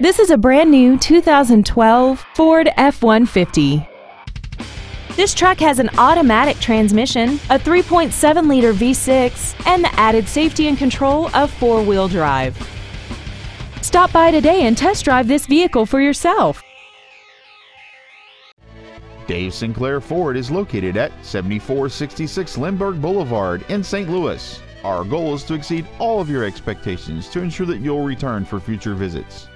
This is a brand new 2012 Ford F-150. This truck has an automatic transmission, a 3.7 liter V6, and the added safety and control of four wheel drive. Stop by today and test drive this vehicle for yourself. Dave Sinclair Ford is located at 7466 Lindbergh Boulevard in St. Louis. Our goal is to exceed all of your expectations to ensure that you'll return for future visits.